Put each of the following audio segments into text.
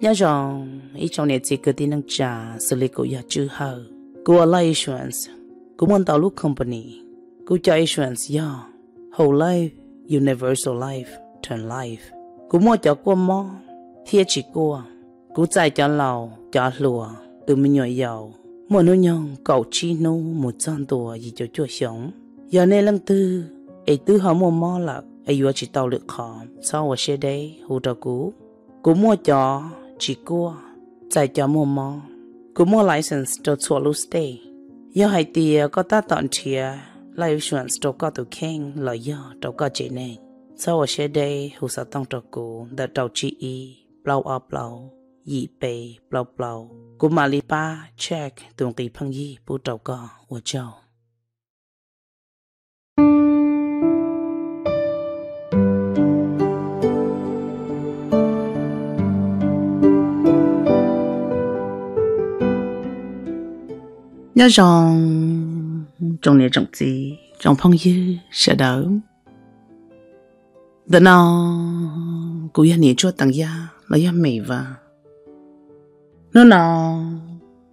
nhớ rằng, ý trong này chỉ cứ tin năng trả xử lý của nhà chữ hờ. Của life insurance của muốn tạo lúc company. Của cho insurance ya whole life, universal life term life. Của mua cho qua mò thiệt chỉ của của chạy cho lầu, cho lùa từ mình nhỏ giàu mua nó nhong cậu chi nô một trăm tuổi gì cho chua sống. Giờ này lần tư, ấy tư họ mua mò là, ấy vừa chỉ tàu được khó, sau ở xe đây hỗ trợ cũ. Của mua cho chỉ cua chạy cho mua mò cú mua license cho chua lúc stay giờ hai tia có ta tận chia lại insurance cho có tụ khen là giờ cho có chế này sau ở xe đây hồ trợ tăng cho cũ đã tàu chi y blau up blau yi bê blau blau cú mà li ba check tuần kỳ phăng yi bù trâu có của châu nhớ rằng trong này trong gì trong phong dư sẽ đỡ đợt nó cô ya nhớ cho tặng gia là ya mày và nó nó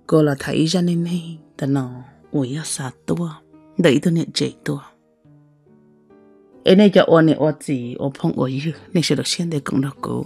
cô là thấy ra nên này đợt nó ủi ya sát tua, đẩy tôi nhận chạy tua. Em này cho ôn này ôn gì ôn phong ôi dư nên sẽ được xem để cũng được cố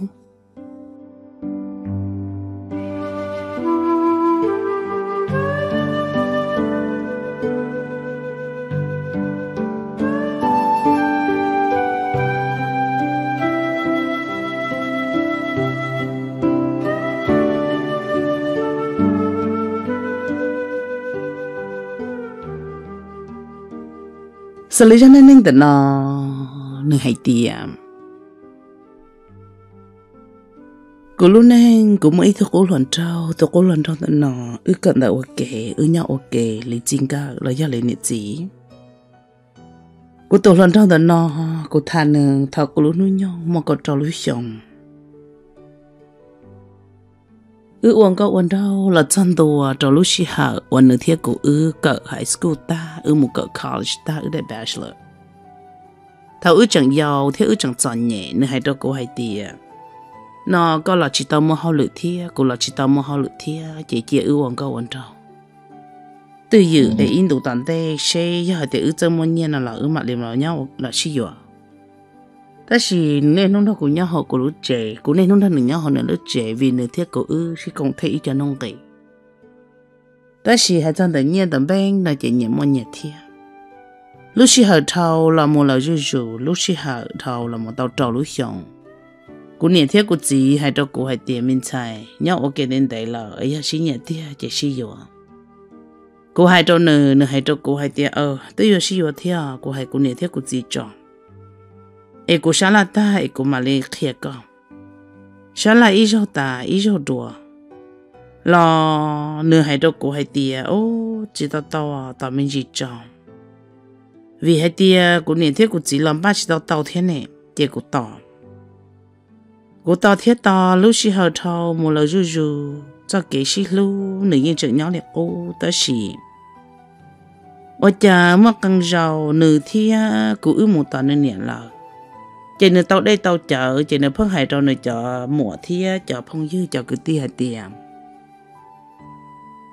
xử lý cho nên nên nó nửa hai tiền à. cô lúc này cô mới thôi cô luận trâu thôi cô luận trâu tận nó ư cận đã ok ư nhau ok, lấy chính cả là do lấy nhiệt gì cô tổ luận trâu tận nó cô thà nương thà cô lúc nuôi nhau, mà cô trâu ư uống có uống đâu là chân đồ cho lúc xí hạ uống nửa thiết của ư cỡ high school ta, ư một cỡ college ta, ư đại bachelor. Thảo ư chẳng giàu thế ư chẳng chọn nhẹ nửa hai đâu cô hai tia nó có là chỉ tao mua hao lự thia cô là chỉ tao mua hao lự thia, chỉ chỉ ư uống có uống đâu từ dự để in đủ tận đây xe giờ để ư chân mua nhiên là ư mặt liềm là nhau là xí dọa ta chỉ nên nông thôn của nhau họ của lúc trẻ, của nên nông thôn nhau họ nên lúc trẻ, vì nơi thiết của ư chỉ còn thấy cho nông kỳ ta chỉ hay trong tự nhiên tầm bên là chỉ nhận một nhiệt thiết lúc chỉ hở thầu là một lời rủ rủ lúc chỉ hở thâu là một tàu trâu lúc xong của nhiệt thiết của chị hay cho của hay tiền minh xài nhau ok đến đấy là, ấy chỉ nhiệt thiết chỉ sử dụng của hai trâu nửa nửa hai trâu của hai tiền ờ tới giờ sử dụng thiết của hai của nhiệt thiết của chị chọn e cô sáng ta e cô mà khia khía con i jo ta i jo đùa lo nửa hai do cô hai tia, o chỉ ta ta wa ta min ji cha vì hai tia cô niệm the cô chỉ làm ba chỉ ta tao thế này tia cô ta cô ta thiết ta, lu shi ha thâu mo lời ju ju cho kế shi lu nửa yin chữ nhỏ le, o, ta shi. Ở cha mất căng rau nửa thia cô ư một tao nên niệm lời chỉ nên tao đây tao chợ chỉ nên phong hải trâu nơi chợ mùa thia chợ phong dư chợ cứ tia tiệm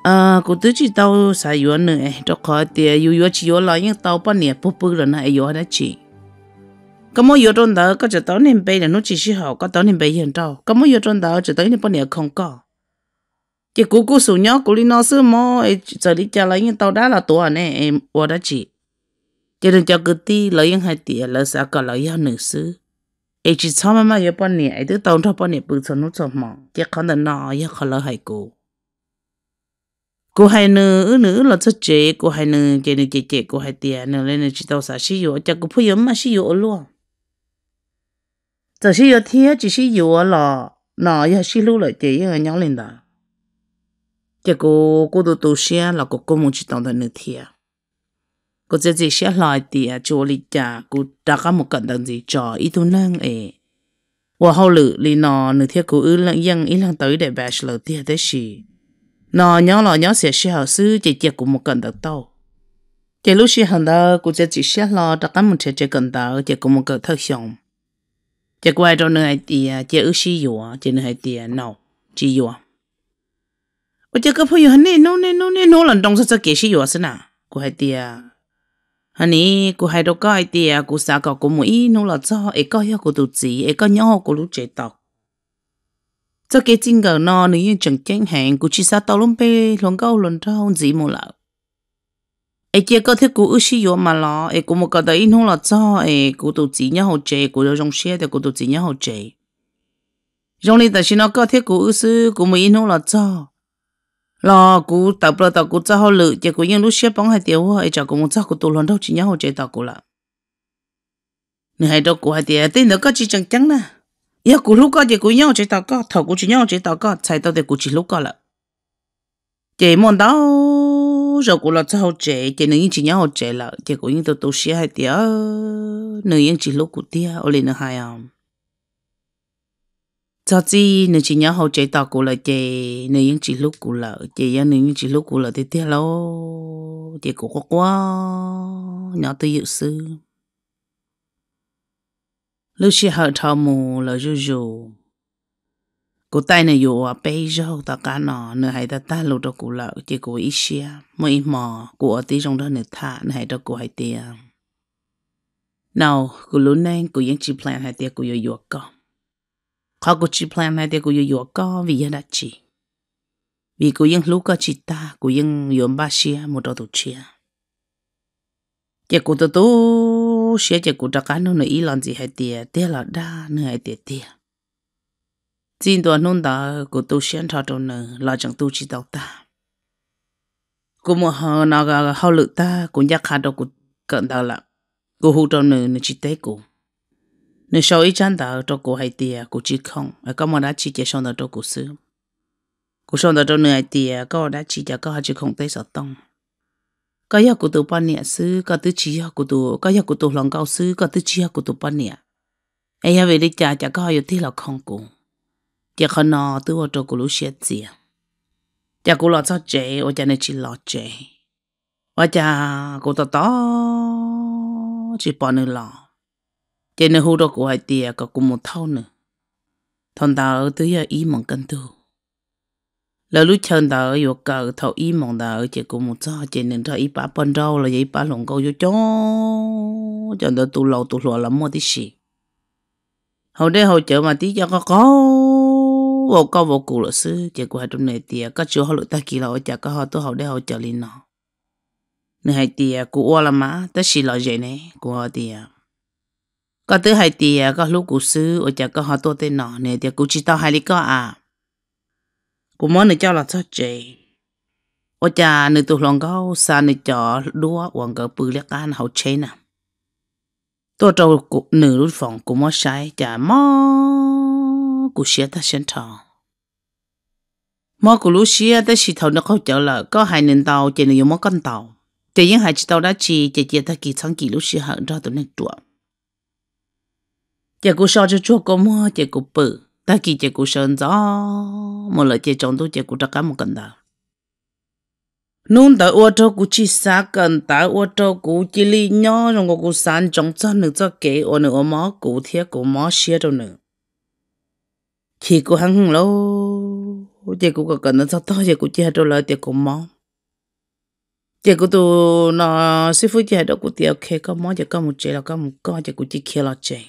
à cô tứ chị tao xài yếu nữa cho khó tia yếu yếu chị yếu lại nhưng tao bao nhiêu bút bút rồi này yếu đã chị, có mỗi yếu trong đó có chỉ tao nên bây là nó chỉ sử học có tao nên bây hiện đâu có mỗi yếu trong đó chỉ tao nên bao nhiêu không có. Chị cú cú số nhau cú đi nó sư mò giờ đi trả lại nhưng tao đã là tuổi này em yếu đã chị cho nên cho cứ ti lấy yên hai tia lấy sao cả lấy yên nữ sư ấy chỉ cho mà mà yêu bao nhiêu ấy đứa tông cho bao nhiêu bự cho nó cho mà chỉ còn là nó yêu khó lợi hai cô cô hai nữ nữ là cho chế cô hai nữ chế nữ chế chế cô hai tia nữ lên chỉ tao sao sử dụng cho cô phụ dụng mà sử dụng luôn giờ sử dụng thì chỉ sử dụng là nó yêu sử dụng lại chế yêu nhau lên đó chỉ cô cô đồ đồ xe là cô cô muốn chỉ tao nữ thiệt cô chỉ chỉ sẽ lại thì à chỗ lý trả cô đã có một cận đằng gì cho ít tu năng ấy và hậu lự lý nó nửa thiết cô ư lặng yên ít lặng tới để bachelor thì thế gì nó nhớ là nhớ sẽ sẽ học sư chỉ chỉ của một cận đằng tàu chỉ lúc sẽ hàng đó cô chỉ chỉ sẽ lo đã có một chế chế cận đằng chỉ của một cận thơ xong chỉ quay cho nơi thì chỉ ư sử dụng chỉ nơi thì nào chỉ yêu我这个朋友很内弄内弄内弄了，东西这给是有是哪？我还爹啊， hani cô hai đâu có ai tiề cô sao có cô mũi nó là cho ấy có hiệu cô tụt gì ấy có nhau cô lúc chế tộc. Cho cái chính gờ nó nếu như chẳng chẳng hẹn, cô chỉ sao tao luôn bê luôn câu luôn trao gì mà lỡ ấy kia có thiết cô ước gì mà lo ấy cô một cái đấy nó là cho ấy cô tụt gì nhau hậu chế cô đâu trong xe cô tụt gì nhau hậu chế trong này tại sao nó có thiết cô ước sư cô mũi nó là cho lo, cú tập ra tập, cú cho họ lự chỉ cú những lúc xếp bóng hai tiêu ai cho cú một cho cú tụ lần đầu chỉ nhau hậu chế tập cú là nếu hai đầu cú hai tiêu tên nó có chỉ chẳng chẳng nè. Giờ cú lúc có chỉ cú nhau chơi tập có, thầu cú chỉ nhau chơi tập có chạy tao thì cú chỉ lúc có là chỉ mong đâu rồi cú là cho họ chơi chỉ nên chỉ nhau chơi là chỉ cũng những tụ xia hay tía nơi những chỉ lúc cú tía ở lên hai ông cho chi nơi chỉ nhớ hậu trẻ tao cũng là chế nơi những chỉ lúc cũng là chế nhớ nơi những chỉ lúc cũng là thế thế lo chế cũng quá quá nhớ tôi dự sư lúc xưa hậu thao mù là rù rù cô tay này dù à bây giờ ta cá nọ nữa hay ta ta lúc đó cô lợ chỉ cô ít xia mới mò cô ở tí trong đó nữa thả nữa hay đó cô hay tiền nào, cô lúc này cô yên chỉ plan hay tiền cô yêu yêu con khó cô chỉ plan này tia cô yêu yêu có vì yên đã chỉ. Vì cô yên lúc có chỉ ta cô yên yo ba xia, một đầu tổ chia. Chỉ cô tổ tổ xia, chỉ cô ta cả nó nữa ý làm gì hay tiệt tiệt là đa nữa hay tiệt tiệt xin đoàn nôn đã của tổ xia thọ trong nợ là chẳng tôi chỉ đạo ta. Của mua họ nào cả họ lự ta cũng giác khá đâu của cận đạo là của hụ trong nợ nó chỉ tế của nếu sau ý chán đạo cho của hay tia của chỉ không. Ở có mà đã chỉ cho xong đạo cho của sư của xong đạo trong nợ hai có đã chỉ cho có hai chỉ không tế sợ tông. Có yêu của tôi ban nhẹ sư có tư chỉ của tôi có yêu của tôi lòng cao sư có tư chỉ của tôi ban nhẹ ai về đi cha cha có yêu thì là không cùng chỉ khó nó từ vào chỗ cô lú xe gì cha của lọ cho chế ở cha này chỉ lọ chế ở cha của tao to, chỉ bỏ nữa lọ chế nên hú đó của hai tia à, có cùng một thâu nữa. Thằng ta ở tới giờ ý mong cân tu lỡ lúc chân ta ở vô cờ thâu ý mong ta ở, chỉ cùng một cho chỉ nên cho ý bả bận rau, là ý bả lồng câu vô cho chẳng nó tù lâu tù lọ lắm mua tí xì. hậu đây hầu chở mà tí cho có có. Vô câu vô cụ là sư chỉ của hai trong này tiệt các chú họ lựa ta kỳ là ở chả có họ tôi hầu đây hầu chở lên nó nơi hai tiệt à, cụ ô là má ta xì là gì này của họ tiệt có thứ hai thì có lúc cụ sư ở chợ có họ tôi tên nọ nè, thì cụ chỉ tao hai lý có à. Cụ muốn người cho là sao chị. Ở chợ nữ tụ lòng gấu, xa nữ chợ đua quảng cờ bự liệt ăn hậu chế nè. Tôi trâu cụ nữ lúc phòng cụ muốn sai chả mò cụ xia ta sen thọ mò cụ lúc xia ta xì thầu nó có chở là có hai nền tàu chỉ nữ dùng món con tàu. Chỉ những hai chiếc tàu đã chỉ chỉ chỉ ta kỳ sáng kỳ lúc xia hận ra tụi nên chuộng chỉ cú sao cho chua có mua chỉ cú bự ta kỳ chỉ cú sơn gió một lời chỉ trong tôi chỉ cú trắc cả một cần tàu nung ta ô tô cú chỉ xa cần ta ô tô cú chỉ li nhỏ rồi cú san trong cho nữ cho kế ô nữ ô mò cú thiết cú mò xia đâu nữ chỉ có hăng lâu chỉ có cần nó cho to chỉ cú chỉ cho lời chỉ cú mò chỉ cú tu nó sư phụ chỉ đó cú tiêu khe có mò chỉ có một chế là có một con chỉ cú chỉ khe là chế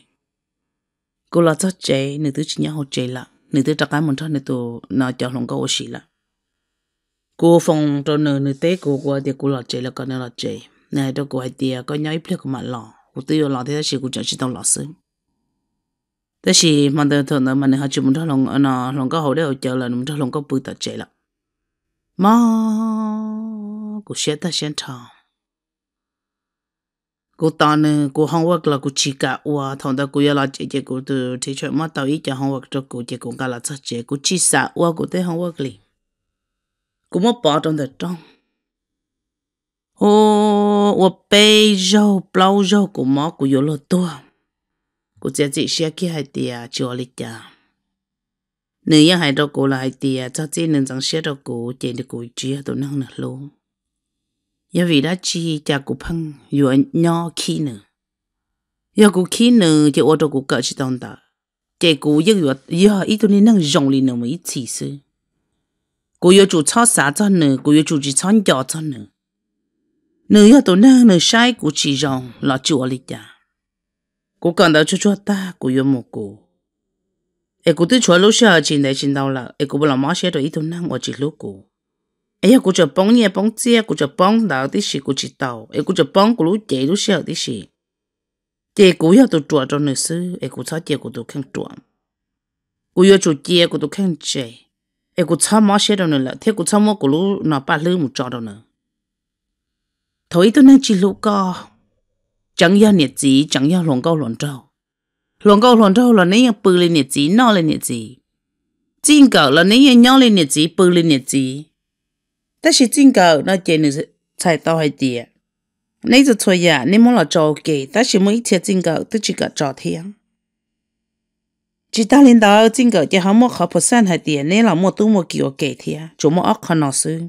cô là cho chế nữ thứ chỉ nhớ hồ chế là nữ thứ trắc cái một thằng nữ tụ nó cho lòng câu xí là cô phòng cho nữ nữ tế cô qua thì cô lo chế là con nữ lo chế này đâu cô hay tiệt có nhớ ít của mà lo. Cô tự lo thế thì cô chẳng chỉ tao lo sớm đó thì mà từ thường nữa mà nữ học chụp một thằng lòng ờ, nó lòng câu hồ đấy chờ là một thằng lòng câu bự tao chế là mà cô sẽ ta sẽ thằng cô ta nè cô homework là cô chỉ cả. Ua thằng đó cô yêu là chị chị cô từ thì chuyện mà tao ý cho homework cho cô chị cũng cả là chắc chị. Cô chỉ sợ, ua cô thấy homework li cô mất bỏ trong đó trong. Ô ua bê rau plau rau cô mỏ cô yêu lo tua. Cô chỉ chỉ xe kia hai tiệt chưa lịch chả nếu như hai đâu cô là hai tiệt chắc chỉ nên rằng xe đâu cô chị được cô chỉ tụi năng nè luôn. ya vì đã chi cha cô phăng yo nhỏ khi nữa ya cô khi nữa chỉ ô tô cô cỡ chỉ tông ta 这古一月呀，伊都你能用力那么一次是，古要做炒啥子呢？古要做只炒饺子呢？nữ ya tổ na nữ sai của chị rong là chùa lịch ya cô còn đó cho cho ta của yêu một cô ai cô tới chùa lúc sau trên đây trên đâu là ai cô bảo là máu xe rồi ít tổ na ở chỉ Lúc bông bông bông bông ai ai nữa nó nữa thôi tôi chỉ gì chẳng 要 lòng câu lòng trâu lòng câu lòng trâu là nếu bự lên nhiệt gì nó lên nhiệt gì chính cờ là nếu nhỏ lên nhiệt gì bự lên nhiệt gì 但是正个那真的是菜刀系啲，你就错呀，你冇来做嘅，但是每一天正个都只个做天。chỉ ta lên đó chính cái cái hàm một học phần hay tiền nên là một tu một kiểu kể thì chúng một óc khăn nó sư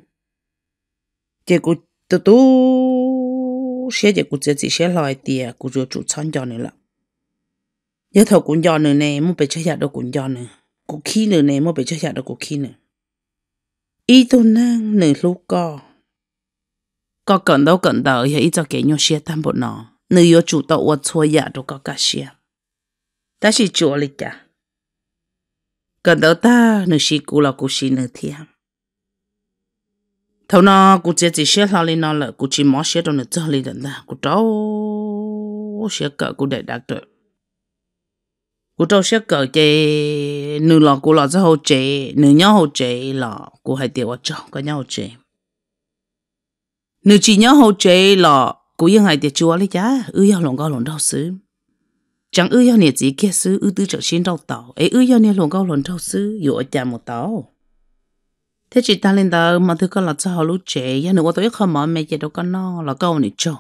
cái cụ tu tu sẽ cái cụ chỉ chỉ sẽ lại tiền cụ cho chủ参加nữa là nhớ thầu cũng cho nữa này muốn bị chơi nhà đâu cũng cho nữa cụ khí nữa này muốn bị chơi nhà đâu cụ khí nữa ý tu năng nửa lúc co có cần đâu cần đâu ya ý cho cái nhau xe tam bộ nó nửa yếu chủ động ở chỗ nhà đâu có cả xe ta chỉ chùa lịch cả cần đâu ta nửa xí cú là cú xí nửa thiam thầu nó cú chỉ chỉ xe lao lên nó là cú chỉ mỏ xe đâu nửa cho lên đó cú cháu xe cỡ cú để đặc được cô cháu sẽ cỡ chế nửa lọ cô lọ cho hậu chế nữ nhau hậu chế cô hãy hay tiêu cho có nhau hậu chế nửa chỉ nhau hậu chế lọ cô yên hay tiêu chúa lấy giá. Ư yêu lòng cao lòng đau xứ. Chẳng ư yêu nhiệt gì kia xứ, ư tư trở xin đau tàu ấy ư yêu nhiệt lòng cao lòng đau xứ, dù ở nhà một tàu thế chị ta lên tàu mà thứ có là cho họ lúc trẻ ya nữa tôi không mở, mẹ chị đâu có no là câu này chồng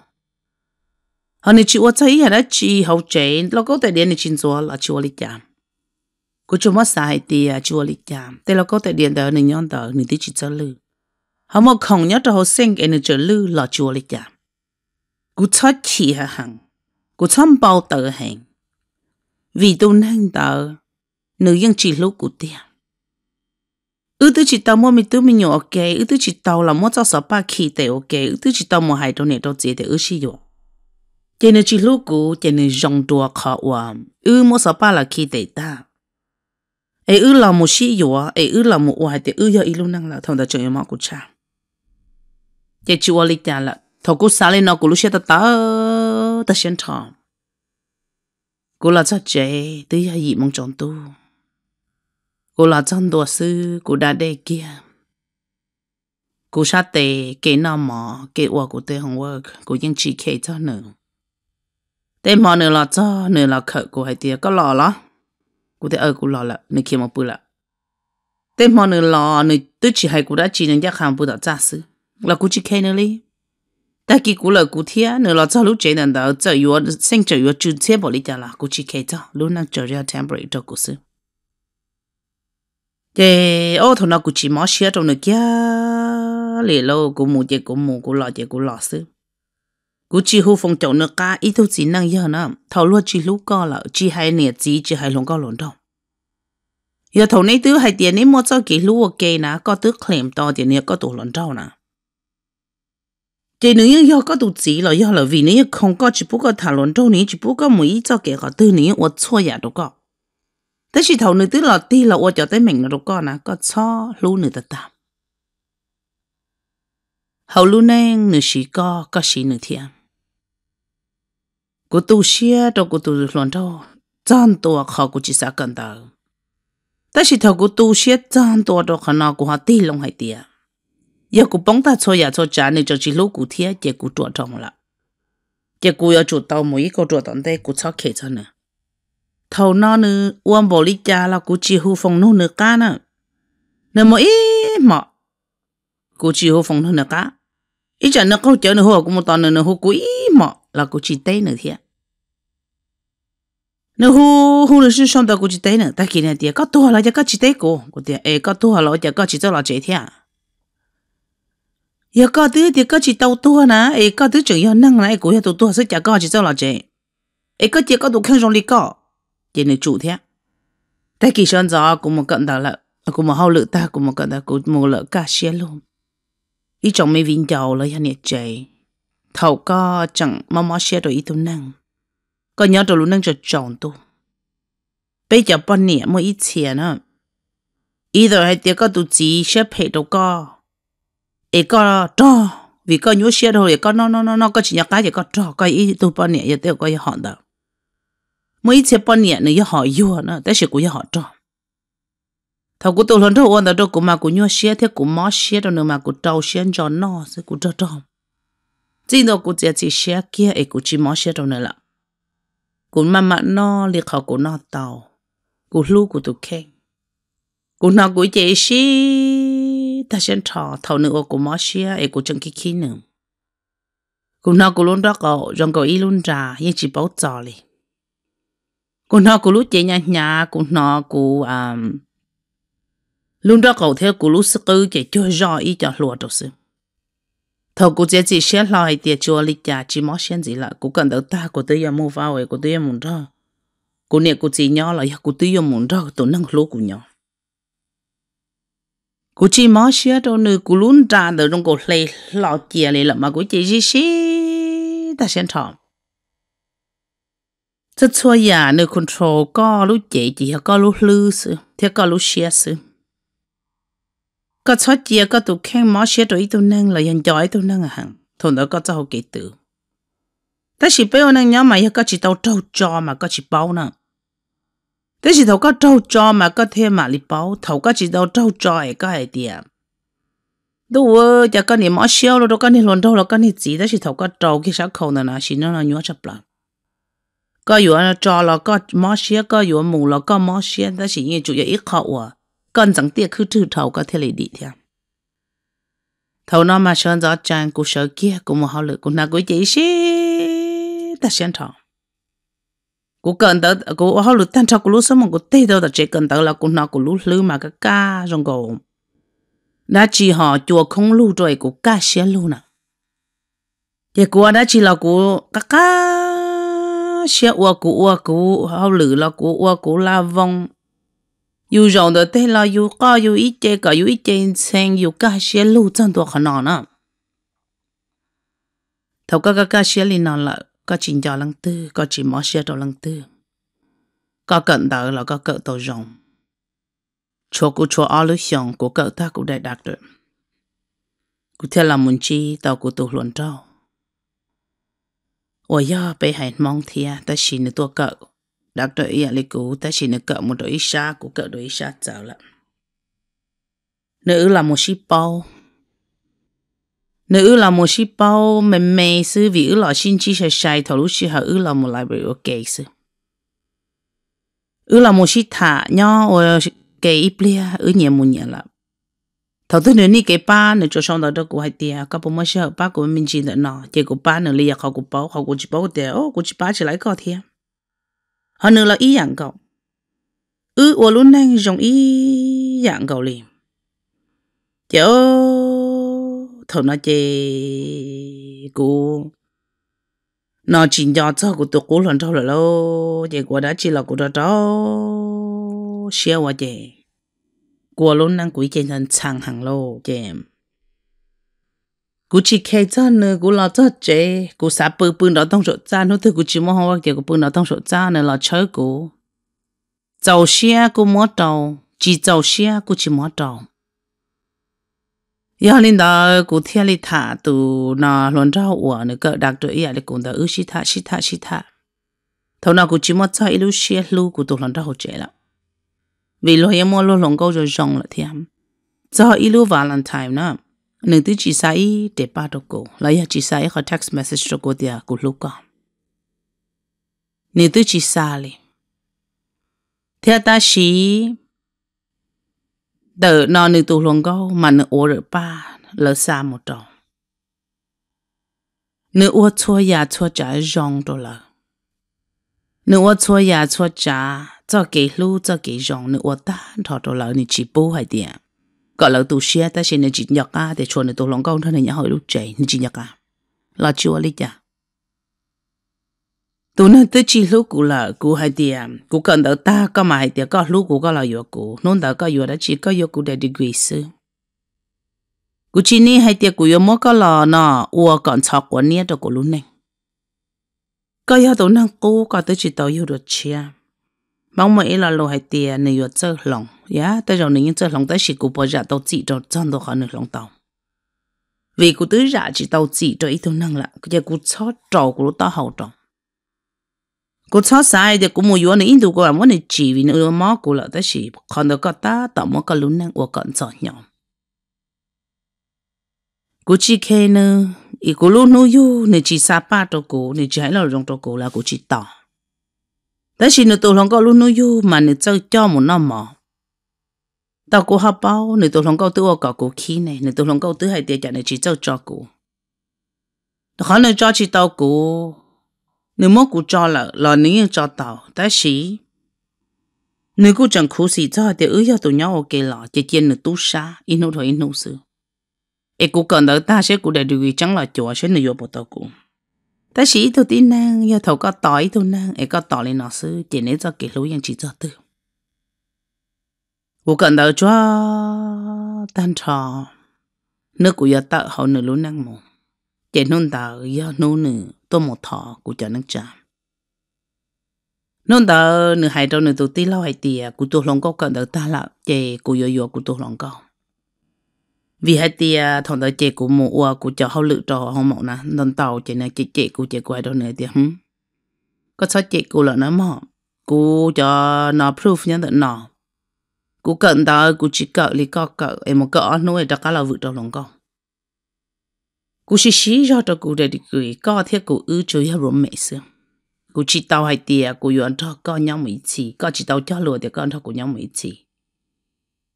họ này chỉ tôi thấy là chỉ hậu trẻ là câu tại điện này chín rồi là chùa lịch giảm cô chú mất sai thì à chùa lịch giảm thế là câu tại điện đó này nhon đó này tí chỉ cho lư họ mà không nhớ cho họ sinh cái này cho lư là chùa lịch giảm cô cho chỉ hà hàng cô chăm bao tờ hàng vì tôi năng tờ nữ dân chỉ lúc của tiền ư tư chỉ tao mua mi tư mi nhỏ, ok. Ư tư chỉ tao là mua cho sáu ba kỳ tệ, ok. Ư tư chỉ tao mua hai đồ này đồ gì để ư sử dụng chỉ nên chỉ lúc cũ chỉ nên dùng đùa khó hoàn ư mua sáu ba là khi tệ ta ấy ư là một sử yếu ấy ư là một hoài thì ư giờ ít luôn năng là thằng ta chơi mà cũng của chỉ cái chú lịch ta là thằng cô xả lên nó cũng lúc sẽ ta ta ta xem thằng cô là chắc chế tới giờ gì mong chọn tu. Cô là chân đồ sư cô đã để kia. Cô sát tệ cái nào mà cái qua cô tệ không work cô ยัง chỉ kể cho nữa tệ mà nửa là cho, nửa là khởi của hai tia có lò đó cụ thể ở cụ lò là nửa kia một bự là tệ mà nửa là nửa tôi chỉ hai cụ đã chỉ nên giác hàng bự đã giả sư là cụ chỉ khen nữa đi ta kỳ cụ là cụ thiệt nửa là cho lúc chế nên đó cho yếu sinh cho yếu chưa chế bỏ đi chả là cụ chỉ khen cho, lúc nào trở ra temporary cho cụ sư thế, ô, thằng nào cụ chỉ mỏ xe trong nửa kia? Lì lâu cụ mua chế cụ mua cụ lọ chế cụ lọ sư cũng chỉ hú phong chậu nữa cả ít thôi chỉ năng giờ nữa thầu luôn chỉ lúc co là chỉ hai nè chỉ chỉ hai lòng co lòng đâu giờ thầu này tứ hai tiền này mua cho cái lúa kê nè có tứ kèm to tiền này có tụ lòng đâu nè chỉ nếu như có tụ chỉ là giờ là vì nếu không có chỉ bút có thảo lòng đâu này chỉ bút có mấy cho cái cái tư này 我错呀都搞。但是头女都落地了，我 กูตูเชียดกูตูหลอนเจ้าจานตัวเขากูจิสักกันตาแต่สิเธอกูตูเชียจานตัวดอกขนากูหาตีลงให้เตียอยากูป้องตาโชยาโชจานนี่จะจิลูกกูเทียเจกูตัวจองละเจกูอยากจุดเตาหมูอีกตัวตอนเต้กูชอบเขยเจ้าเนอะเท่านั้นนึอ้วนบริจาเรากูจิหูฟงนู่นเนื้อก้าเนอะเนื้อหมูอีหมอกูจิหูฟงนู่นเนื้อก้าอีจันเนื้อเขาเจอเนื้อหัวกูมาตอนเนื้อหัวกูอีหมอ là cô chỉ tay nữa thiệt nữa hú hú là sư xong đó cô chỉ tay nữa. Ta kia này tiệt có tua là cho có chỉ tay cô cô tiệt ê, có tua là cho có chỉ cho là chế thiệt giờ có thứ thì có chỉ tàu tua nè. Ê, có thứ chủ yêu năng này cụ yêu tàu tua sẽ chả có chỉ cho là chế ê, có chỉ có tụ khăn trong đi có chỉ nên chủ thiệt ta kỳ xong gió cũng một cận đó là cũng một hậu lự ta cũng một cận đó cũng một lỡ cả xe luôn ý chồng mấy vinh giàu là nhà chạy thầu có chẳng mà mò xe rồi ý tu năng có nhớ đồ lúc năng cho chồng tu bây giờ bao nhiêu mỗi ít tiền nữa ý rồi hay tiếc có tu chỉ xe phải đâu có ấy có đó vì có nhớ xe rồi có nó nó nó nó có chỉ nhắc cái gì có đó có ý tu bao nhiêu giờ tiếc có họ đó mỗi ít tiền bao nhiêu nữa họ yêu nữaแต่是cũng họ đó thầu cũng tu lần đầu ôn đó cũng mà cũng nhớ xe thế cũng mò xe rồi nữa mà cũng trâu xe cho nó sẽ cũng trâu trâu chỉ đó cũng chỉ chỉ xe kia ấy cũng chỉ mò xe rồi nữa là cũng mà mà nó liệt họ cũng nó tàu cũng lu cũng tụ khen cũng nó cũng chỉ xe, ta sẽ thọ thầu nữa cũng mò xe ấy cũng chẳng kia kia nữa cũng nó cũng luôn đó cậu trong cậu y luôn ra nhưng chỉ bảo trò li. Cũng nó cũng lúc chỉ nhà nhà cũng nó cũng um luôn đó cậu theo cũng lúc sức cứ chỉ cho rõ ý cho lùa đâu sự thầu cũng chỉ chỉ xét lại tiền chùa lịch trả chỉ mất xét gì là cũng cần đầu ta của tôi giờ mua vào ấy của tôi giờ muốn ra của nè của chỉ nhỏ là của tôi giờ muốn ra tôi nâng lúa của nhỏ. Của chỉ mất xét đâu nữa của luôn trả được trong cổ lê, lọ chè lê là mà của chỉ chỉ xí, ta xem thọ. Rất xua nhà nơi control có lúc chỉ chỉ có lúc lư sự thế có lúc xét sự ก็ชดเจียก็ตุแข้งมอเชียดอีตัวนึงเลยยันย้อยตัวนึงอ่ะหังทนแล้วก็จะเอาเกตือแต่สิเป้นั่งย้อมมาก็จิตเอาเจ้าจอมาก็จิเป้านั่งแต่สิเขาก็เจ้าจอมาก็เทมาลิเป้าเขาก็จิตเอาเจ้าจอยก็ไอเดียดูว่าจะก็เนี่ยมอเชียวแล้วก็เนี่ยหลอนเท่าแล้วก็เนี่ยจีแต่สิเขาก็เจ้ากี่สักคนน่ะนะสินั่นน่ะยัวจะเปล่าก็อยู่อ่ะจอแล้วก็มอเชียก็อยู่หมู่แล้วก็มอเชียแต่สิยังจุดยังอีกเขาอ่ะ con chẳng tiếc cứ trừ thầu có thể lấy đi theo. Thầu nó mà sơn gió trang của sở kia của một họ lực của nó của chị xí ta xem thầu của cần tớ của họ lực tan thầu của lũ lúc mong của tê đâu ta chỉ cần tớ là của nó của lũ lư mà cái ca rong gồm đã chỉ họ chùa không lưu rồi của ca xé lưu nè thì của đã chỉ là của các ca xé ua của ua của họ lực là của ua của la vong. 有让的对了，有个有一节个有一件钱，有个些路真多很难呢。头个个个些里呢了，个真叫人tư，个只毛些到人tư，个更大了个个都让。cho cô cho alo xong cô cậu ta cũng đại đạt được cô theo làm muốn chi tao cô tu luận trâu 我要被海蒙天，但是你多狗。 đặc đội ý lý cũ ta chỉ được cỡ một đội xa của cỡ đội xa chào lắm nữ là một ship bao. Nữ là một ship bao mình mê sư vì ư lọ xin chi sẽ sai thầu lúc xí hở ư là một library ok sư. Ư là một ship thả nhỏ ở kê ít bia, ư nhẹ một nhẹ lắm thầu thứ nữ ni kê ba, nữ cho xong đó đó của hai tia, các bố mới sợ ba của mình chỉ là nọ, chỉ của ba nữa liệt khó của bao khó của chỉ bao tiền ô, của chỉ ba chỉ lấy có thiệt họ nữa là ý dạng cậu. Ư, ủa, luôn đang dùng ý dạng cậu liền. Chớ thầu nó chê, cô. Nó chỉ cho cho của tụi cô lần sau là lâu. Chê của đã chỉ là của đó đó. Xéo quá chê. Của luôn đang quý chê thân chẳng hàng cú chỉ khai cho nữa cú lo cho chế cú xả bự bự đó tông số cha nó thứ cú chỉ mua hoa kiểu cú bự đó tông số cha nữa là chơi cú giàu xe cú mua trâu chỉ giàu xe cú chỉ mua trâu giờ linh đó cú thiên lý thả từ nó luôn cho hoa nữa cỡ đặc đội ý để cũng đó ư thả xí thả xí thả nào cú chỉ mua cho ilu xe lú cú tụ luôn rau chế lắm. Vì lo em mua lo lòng câu rồi rong là thiam cho ilu valentine nữa nên từ chỉ sai để ba đồ cổ lại ya chỉ sai họ text message đồ cổ dia cổ lúc con nên từ chỉ sai li theo ta chỉ đỡ nó nên tu luôn câu mà nó ô được ba lỡ xa một trò nếu ô chua ya chua trả rong đồ lỡ nếu ô chua ya chua trả cho cái lưu cho cái rong nếu ô ta thọ đồ lỡ ni chỉ bố hay điện tiền lâu là tu xe ta sẽ nên chỉ nhắc à để cho nên tôi lòng công thân này nhà hỏi lúc chạy nên chỉ nhắc à là chưa, lý chả tôi nó tới chỉ lúc cũ là cũ hai tiền cũ cần đầu ta, có mà hai tiền có lúc cũ có là yếu cũ nôn đầu có yếu đã chỉ có yếu cũ để đi degree sư. Cũ chỉ ni hai tiền cũ yếu mất có là nó uo còn chọc của nia đó cũ lúc này. Có yếu tôi năng cũ có tới chỉ tàu yếu được chia. Mong mà là lô hai tiền này yếu chơi lòng ya tới rồi này chơi lòng tới chỉ cố bỏ ra tàu chỉ cho chân đó khó nữa lòng tàu. Vì cố tới ra chỉ tàu chỉ cho ít thôi năng là cái cũ chót trò của tao hậu trò cô cho sai thì cũng muốn này Indo của làm muốn này chỉ vì nó mà cô là đó là còn được cái ta tạo một cái lún năng của con cho nhau cô chỉ khen nữa ý cô luôn nuôi yêu này chỉ sa pa cho cố này chỉ hãy là dùng cho cô là cô chỉ tỏ. Đó là nó tôi không có luôn nuôi yêu mà nó chơi cho một năm mà tao cô học bao, nửa nó lòng câu tư ở cả cô khí này, nửa tôi lòng câu tư hay tiền này chỉ cho cho cô đó khó nửa cho chỉ tao cô nửa mốt cụ cho là là nếu cho tao ta sĩ. Nửa cụ chẳng khổ gì cho, thì ứ cho tụi nhau ok là chỉ tiền nửa tu sa inu thôi inu sự e cụ cần đỡ ta sẽ cụ để được chẳng là chỗ sẽ nửa nhiều bộ tao cụ ta sĩ tôi tin năng giờ thầu có tỏi tôi năng e có tỏi lên nó sư chỉ nên cho cái lối yang chỉ cho tư cụ tan chỉ tôi thọ hai tia lâu hai tôi câu tôi câu vì hai thằng đỡ chè của một ua của cho hậu lự trò không mộng nè nên tàu chè nè chè chè của chè quay đâu nữa tia hứng có sao chè của là nó mỏ của cho nó proof nhá tận nó cú cận tờ cú chỉ cỡ li có cỡ, em một cỡ nuôi đã cả là vượt trong lòng con. Cú xí xí ra cho cú để đi cười có thiết cú ư chơi hết rồi mẹ xưa. Cú chỉ tao hay tiệt cú yuan cho có nhau mấy chỉ có chỉ tao cho lừa thì con cho cú nhau mấy chỉ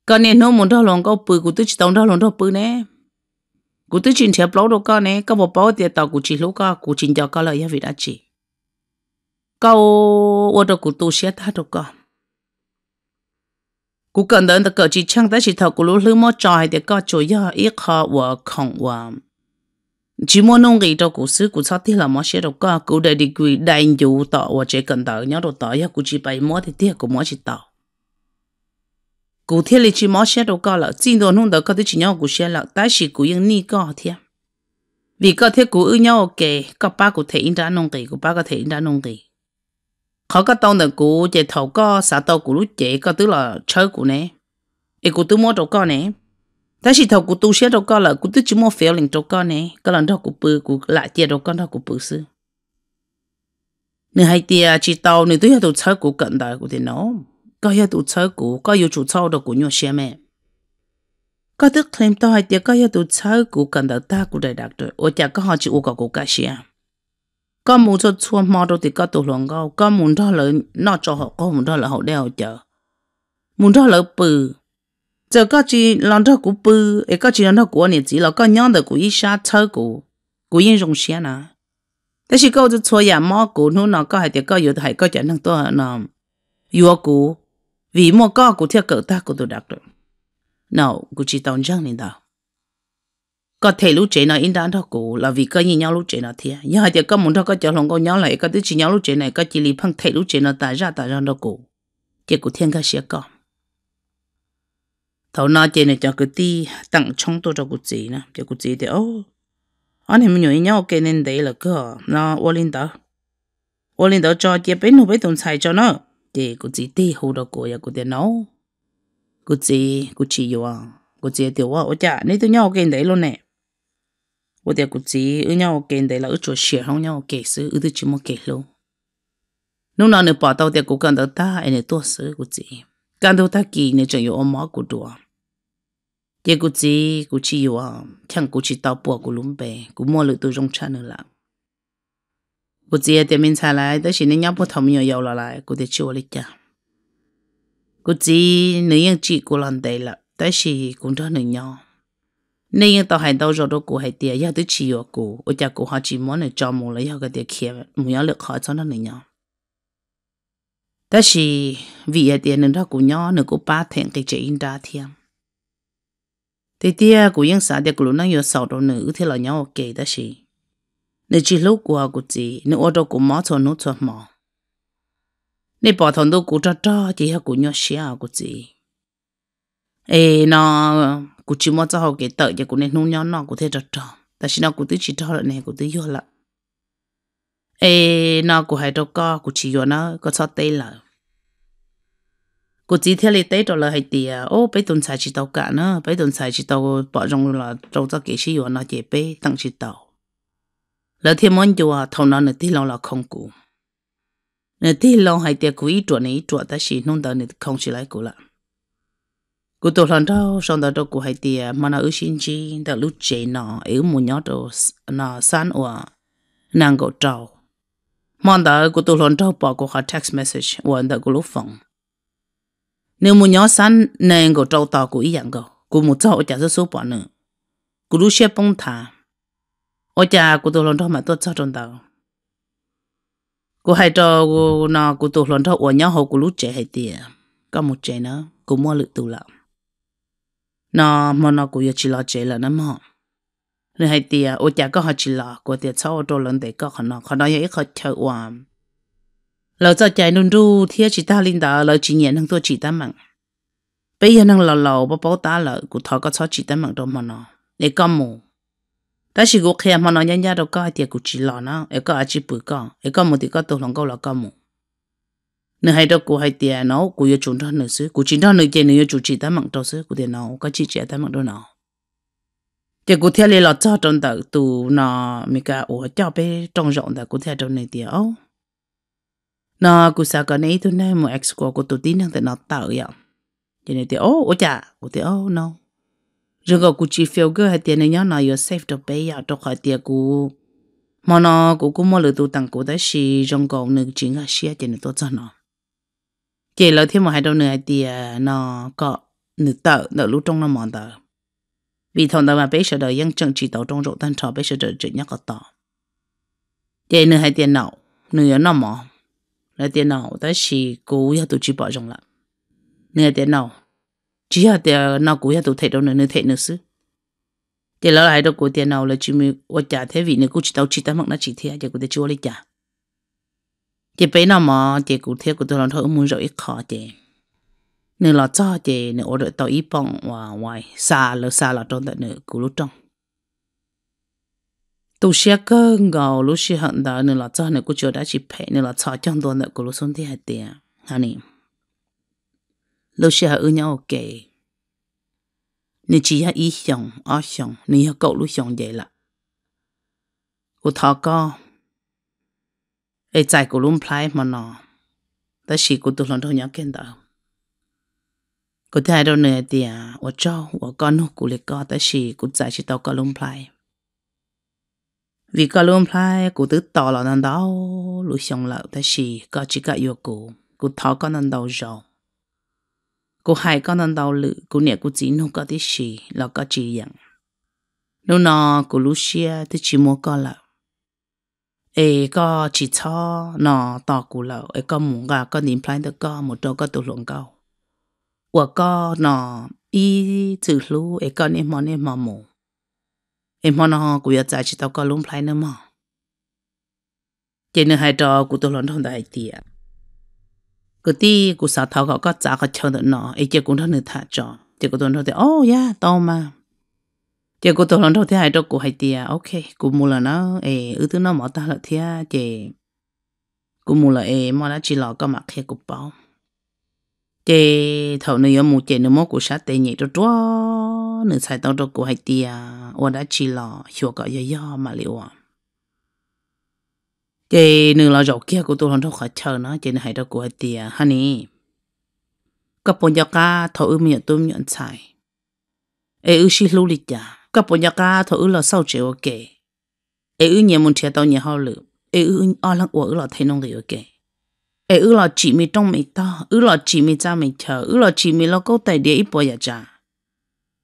con nên nó muốn cho lòng có bự cú tôi chỉ tao cho lòng cho bự nè. Cú tôi chỉ thiệp lâu đâu con nè, có một bao tiền tao cú chỉ lúc có cú chỉ cho con là ya vì đã chỉ. Câu ở đó cú tu sẽ ta đâu con cú cần đến được cỡ chỉ chẳng tới chỉ thầu cú lúc lưỡi mót trò thì có chỗ ya ít khó và không và chỉ muốn nông nghiệp đó cũng sư cũng sao thì là mà sẽ được có cụ đại đi quỳ đại dụ tọ và chỉ cần tờ nhớ đồ tọ ya cụ chỉ bày mua thì tiếc cũng mua chỉ tọ Cú thiết lý chỉ mua sẽ được có là chỉ đồ nông đó có thể chỉ nhau cụ sẽ là tại sao cụ yên ni có thiệt vì có thể cụ ư nhau ok có ba cụ thể in ra nông nghiệp có ba có thể in ra nông nghiệp khó có tông được cụ chế thầu có xã tàu cụ lúc chế có tức là chơi cụ nè. Ê cụ tôi mua đồ có nè. Ta chỉ thầu cụ tu xe đâu có là cụ tu chỉ mua phiếu linh đâu có nè. Có lần đó cụ bự cụ lại tiền đâu có đó cụ bự sư nửa hai tia chỉ tàu nửa tôi tu chơi cụ cận đại cụ thì nó. Có hiệu tu chơi cụ có yêu chủ sau đâu cụ nhau xe mẹ. Có tức thêm tao hai tia có hiệu tu chơi cụ cận đại ta cụ đại đặc rồi. Ô chả có họ chỉ u của cụ cả xe có muốn cho chua mò đâu thì có tủ lòng gâu có muốn cho lỡ nó cho họ có muốn cho lỡ họ đeo chờ muốn cho lỡ bự giờ có chỉ lòng cho cú bự ấy có chỉ lòng cho cú anh chỉ là có nhon được cú ít xa thơ cú cú yên dùng xe nè thế thì câu cho chua nhà mò cú nó nó có hay thì có yếu hay có chẳng năng to nó yếu cú vì mua có cú theo cỡ ta cú tôi đặt được nào cú chỉ tao chẳng nên đâu có thể lúc trẻ nó in đàn đó cổ là vì có nhìn nhau lúc trẻ nó thì nhưng hai thì có muốn đó có cho lòng có nhau lại có thứ chỉ nhau lúc trẻ này có chỉ lý phăng thể lúc trẻ nó ta ra ta ra đó cổ, chỉ của thiên cái sẽ có. Thầu na chỉ này cho cái ti tặng trong tôi cho cái gì nè. Cho cái gì thì ô anh em nhiều nhau cái nên đấy là cơ nó ô linh đó ô linh đó cho chị bé nó bé đồng xài cho nó. Thì cái gì ti hồ đó cổ, ya cụ tiền nó cái gì cái gì yêu à cái gì thì ô ô chả nên tôi nhau cái đấy luôn nè ô nhau cái đấy là ở chỗ xẻ không nhau cái sự ở tôi chỉ một cái luôn lúc nào nữa bỏ tao thì cũng cần được ta, anh ấy tốt sự cái gì cần ta kỳ này chẳng yêu ông máu của đùa. Giờ cụ chỉ yêu à chẳng cụ chỉ tao bỏ cụ lúng bè cụ mua được tôi chăn nữa là cụ chỉ để mình trả lại tới là nên nhau bắt thầm nhiều yêu lại cụ để chịu lấy cha cụ chỉ nếu chỉ cụ làm đấy là tới là cũng cho nên nhau nên yên tao hay đâu rồi đâu cụ hay tiền giờ tới chỉ ở cụ ở nhà cụ họ chỉ muốn để cho mua lấy họ cái tiền kia mua nhà lực họ cho nó nên nhau đó là vì cái tiền nên đó cụ nhỏ nên cụ ba thèn cái chế in đa thiam thế tia cụ yên sáng tiền cụ lúc nãy giờ sáu đồ nữ thì là nhau ok đó là nên chỉ lúc cụ họ cụ chỉ nên ở đó cụ mỏ cho nó cho mỏ nên bảo thằng đó cụ cho cho chỉ họ cụ nhỏ xia cụ chỉ ê nó cụ chỉ muốn cho họ cái tờ giờ cụ nên nuôi nhau nọ cụ thấy trò trò. Ta xin nó cụ tự chỉ trò lại này cụ tự yêu lợ ê nọ cụ hay trò co cụ chỉ yêu nó có cho tê lợ cụ chỉ theo lấy tê trò lợ hay tìa à. ô bây tuần xài chỉ tàu cả nữa, bây tuần xài chỉ tàu bỏ trong là trong cho kỹ sĩ yêu à. nó chế bê. Tăng chỉ tàu. Lỡ thêm món chùa thầu nó nữa thì lâu là không cụ. Nữa thì lâu hay tiệc cụ ý chuột này chuột ta chỉ nung tờ này không chỉ lại cụ lại cú tổ lần đâu sau đó đâu cú hay tiề mà nó ở xin chi đã lúc chế nó ở một nhóm đó nó san ủa, nàng gọi trâu mà đó cú tổ lần đâu bỏ cú hạ text message, ủa, đó cú lúc phòng. Nếu một nhóm san nàng gọi trâu tao của ý dạng go của một chỗ chả số bỏ nữa. Của lúc xếp bông thả. Ở cha của tổ lần đó mà tôi cho trong tàu. Của hai trò nó của tổ lần đó ở nhau hậu của lúc chế hay tiề có một chế nữa của mua lự tù lắm nó, mà nó cũng chỉ là chế là nó mà. Nên hay tiệt ô chả có họ chỉ là của tiệt sau tôi lần để có họ nó họ nói vậy họ chờ hoàn lỡ cho chạy nôn ru thiệt chỉ ta linh đạo lỡ chỉ nhận thằng tôi chỉ ta mặn bây giờ năng lò lò bao bao ta lỡ, của thọ có cho chỉ ta mặn đâu mà nó, để con mù. Ta chỉ có khi mà nó nhanya nhanya đâu có tiệt của chỉ lò nó ấy có ai chỉ bự con ấy có một thì có tôi lòng câu là con mù nếu hay đó cô hay tiền nó, cô yêu chúng ta nữa chứ cô chính đó nữa chơi nữa chủ chỉ ta mặn đâu xứ. Cô tiền nó có chỉ chỉ ta mặn đâu nó. thì cô theo lấy lọt cho trong tờ tù nó mình cả ủa cho bé trong rộng ta cô theo trong này tiền ấu nó, cô sa cái này tôi nói một ex của cô tôi tin rằng nó tạo vậy cho nên thì ô ô chả cô thì ô no rồi cô chỉ feel good hay tiền này nhá nó yo safe được bé giờ được khỏi tiền cô. Mà nó, cô cũng mua lừa tôi tặng cô đấy xí trong cổ nữ chính là xí cho nên tôi cho nó chỉ là thêm một hai đâu nữa, thì à, nó có nửa tạo nửa lũ trong nó mòn tờ. Vì thằng đó mà bây giờ đời ยัง chẳng chỉ tạo trong rộ tan trò bây giờ đời chỉ nhắc có tỏ. Chỉ nửa hai tiền nào nửa nó mòn là tiền nào ta chỉ cố ya tụ chỉ bỏ rong lại. Nửa tiền nào chỉ là tiền nào cố ya tụ thấy đâu nửa nữa thấy nửa chứ thì lỡ lại đâu cố tiền nào là chỉ mình tôi trả, thế vì nửa cố chỉ tao chỉ tao mặc nó chỉ thế giờ cố để chúa lấy trả chị bé nào mà chị cụ thế của tôi làm thôi muốn rồi ít khó chị nên là cho chị nữa ở đợi tao ít bằng và ngoài xa là xa là trong tận nữa cụ lúc trong tu xe cơ ngầu lúc xe hận đó nên là cho nên cụ chưa đã chị bé nên là cho trong tuần đó cụ lúc xuống thì hết tiền hả nè lúc xe hận nhau ok nên chỉ là ý xong ở xong nên là cậu lúc xong vậy là cụ thọ co ai chạy của lùm play mà nó ta chỉ của tôi lần đầu nhớ kiến đó có thể đâu nữa thì à, ở cho ở con của lịch co ta chỉ của chạy chỉ tàu có lùm play vì có lùm phải cụ tự tỏ là năng đó lúc xong là ta chỉ có chỉ có yêu cụ cụ thọ có năng đầu rồi cụ hai có năng đầu lự cụ nhẹ cụ chỉ không có tí gì là có chỉ nhận lúc nào cụ lúc xia thì chỉ mua có là ê có chỉ cho nó tỏ cụ là ê có muốn gà có niệm plan được có một chỗ có tụ luận cầu và có nó y chữ lu ê có niệm món niệm mò mù em họ nó cũng giờ chỉ tao có luôn plan nữa mà chỉ nên hai trò của tụ luận thằng đại tiệt cái tí của sao thảo có có giá có chờ được nó ấy chỉ cũng thằng nữa thả trò chỉ của tôi nói thì oh yeah tao mà chỉ cô tôi lần đầu tiên hai trò cô hai tia ok, cô mua là nó ê, ư thứ nó mở ta là thia chỉ cô mua là, ê mà nó chỉ lọ có mặt kia của bao chỉ thầu này mua chỉ nữa mua cô sát tê nhị cho chúa nữa sai tao cho của hai à? ô đã chỉ lọ hiểu cả yo yo mà liệu à? Cái nửa là dọc kia, cô tôi lần đầu khó chờ nó chỉ là hay đâu của tia à? honey. Các bọn nhà cá thầu ư miệng tôi nhận xài. Ê, ư xí lưu lịch à? Các bọn nhà cá thầu ư là sau o ok ê ư nhà muốn chia tao nhà hao lự ê ư ở lăng của ư là thấy nông o ok ê ư là chỉ mi trong mi ta ư là chỉ mi cha mi chờ ư là chỉ mi lo câu tài địa ít bỏ ya cha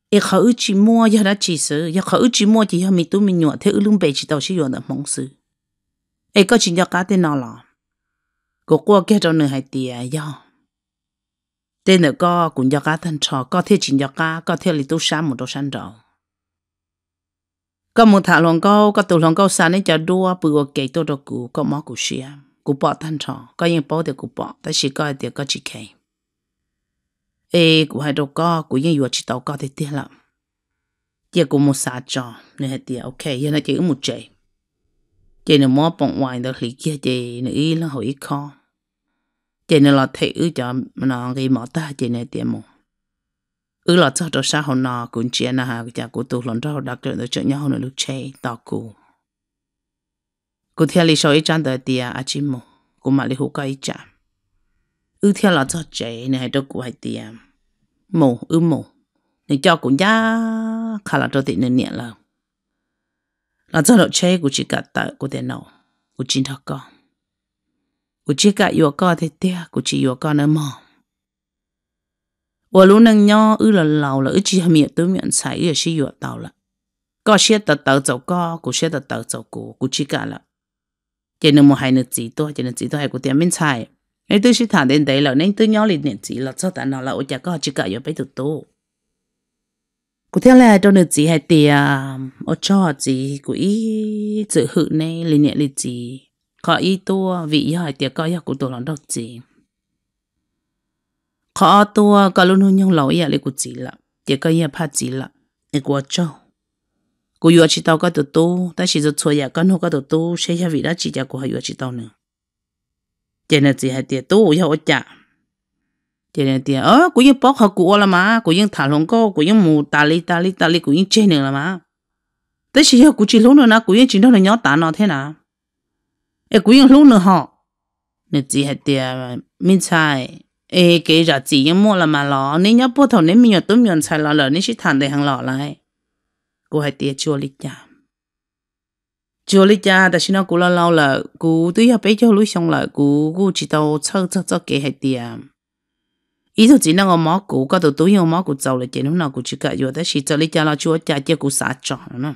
e khẩu chỉ mua ya đã chỉ sự ya khẩu chỉ mua thì ya mi tu mi nhọ thế lung bể chỉ tao sử dụng được mong sự e có chuyện ya cá tên nào là có qua cái trong nơi hai tia ya tên nữa có cũng ya cá thân trò, có thể chuyện ya cá, có thể là tu sáng một đồ sáng đầu có một thả lòng câu, có tụ lòng câu sáng nên cho đua bự kể tôi đâu cũ có mỏ cũ xia cũ bỏ thanh trò, có những bỏ thì cũ bỏ, ta chỉ có thì có chỉ kể ê cũ hai đâu có cũ những vừa chỉ tàu có thì tiếc lắm. Giờ cũ một xã trò, nên hết tiếc, ok, giờ nó chỉ có một chế chế nó mỏ bọng ngoài được lý kia chế nó ý là hỏi khó. Chế nó là thấy ư cho nó cái mỏ ta chế này tiếc một ư là cho cho sao họ nọ, cũng chia na hà cái của tụ lần đó đặc biệt được cho nhau nó lúc chơi tao cụ cụ theo lý số ít trang đời tia à chỉ mù. Cụ mà lý hữu cái chả ư theo là cho chơi này đâu cụ hay tia mù, ư mù. Này cho cũng giá khá là cho tiền nên là là cho độ chơi cụ chỉ cả tại cụ tiền nào cụ chỉ thắc con cụ chỉ cả yêu con thì tia cụ chỉ yêu con nữa mà 我路能鸟饿了老了，而且面对面菜也是约到了。có xe tờ tờ dầu có, cũng xe tờ tờ dầu cổ, cũng chỉ cả là. Chỉ nên một hai nữa chỉ tôi, chỉ nên chỉ tôi hay của tiền bên菜. Nên tôi sẽ thẳng đến đấy là nên tôi nhỏ liền nên chỉ là cho ta nào là ở nhà có chỉ cả yo bây tụt tô. Cụ theo là đâu nữa chỉ hay tiền, ở cho chỉ của ý tự hự này liền nhẹ liền chỉ. Có ý tôi vì hay tiền có ya của tôi làm đâu chỉ khó tua cả luôn hôn nhung lỗi lấy của chỉ là để cái nhà phát chỉ e là để qua cho cô yêu chỉ tao cái tụ tu. Ta chỉ cho chơi ya con hô cái tụ tu. Sẽ ya vì đã chỉ cho cô hay yêu chỉ tao nữa cho nên chỉ hay tiệt tu yêu ở nhà cho nên tiệt ờ cô yêu bóc học cô là mà cô yêu thả lòng cô cô yêu mù ta li ta li ta li cô yêu chơi nữa là mà tới chỉ yêu cô chỉ lúc nữa na. Cô yêu chỉ đâu là nhỏ ta nó thế nào ê cô yêu lúc nữa họ nên chỉ hay tiệt mình sai ê cái giờ chỉ mua là mà lọ. Nên nhớ bố thầu nên mình nhớ tôi mình xài lọ lọ nên chỉ thằng hàng lọ lại. Cô hãy tiệt chùa lịch cha chùa lịch cha ta xin nó cô lo lâu cô tôi học bé cho lối xong lợ cô cô chỉ tàu chơi chơi chơi cái hãy tiệt ý tôi chỉ là ngó mó cô có tụi tôi ngó mó cô giàu là chỉ nào cô chỉ cả vừa ta chỉ cho lịch cha lo chùa cha chỉ cô xả tròn nữa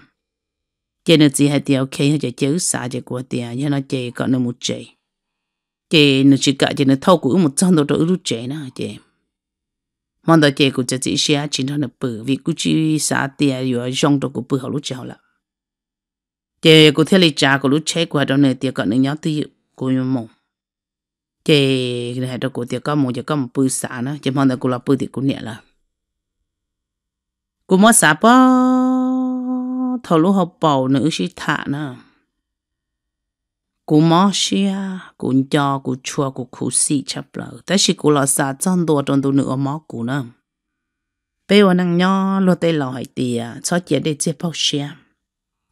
chỉ là chỉ hãy tiệt ok, hãy chỉ chữ xả chỉ cô tiệt nhớ nó chỉ còn nó một chỉ chị nó chỉ cả chị nó thâu của một trăm đô đô lúc chế nè chị mong đợi chị của chị chỉ xe chỉ nó bự vì cứ chỉ xả tiền rồi dùng đồ của bự họ lúc chế là chị của thế lý trả của lúc chế của đó này tiền còn nữa nhớ tiêu của nhau mong chị này đó của tiền có một giờ có một bự xả nữa chị mong đợi của là bự thì của nhẹ là của mất xả bao thầu lúc họ bầu nữa chỉ thả nữa cú mò xia cú cho cú chua cú khu xì chấp lờแต่是cú là sa chân đồ trong đồ nữa mò cú nữa bây giờ năng nhỏ lo tay lò hay tia cho chị để chế bao xia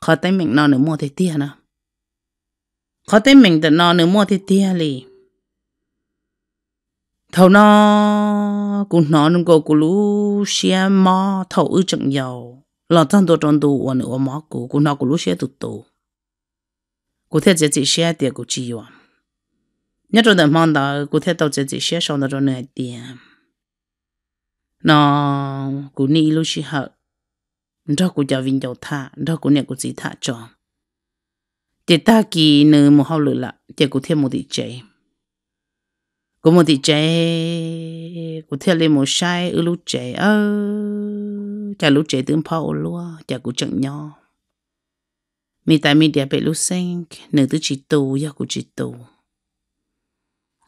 khó tay mình nó nữa mua thế tia nữa khó tay mình tự nó nữa mua thế tia li thầu nó cú nó nó có cú lú xia mò thầu ư chẳng giàu lò chân đồ trong đồ nữa mò cú cú nó cú lú xia tụt tụt cụ thể chỉ chỉ xe tiền cụ chỉ yo nhớ trong đời mong đó cụ thể tàu chỉ chỉ xe đó trong này tiền nó cụ ni lúc xí hở đó cụ cho vinh dầu thả đó cụ nhận cụ chỉ thả cho chỉ ta kỳ nữ một hậu lửa là chỉ cụ thêm một tỷ chế cụ một tỷ chế cụ thêm lên một sai ở lúc chế ơ chả lúc chế tương phao luôn chả cụ chẳng nhau mi tại mi địa bị lúc sen, nửa thứ chỉ tù ya cũng chỉ tù.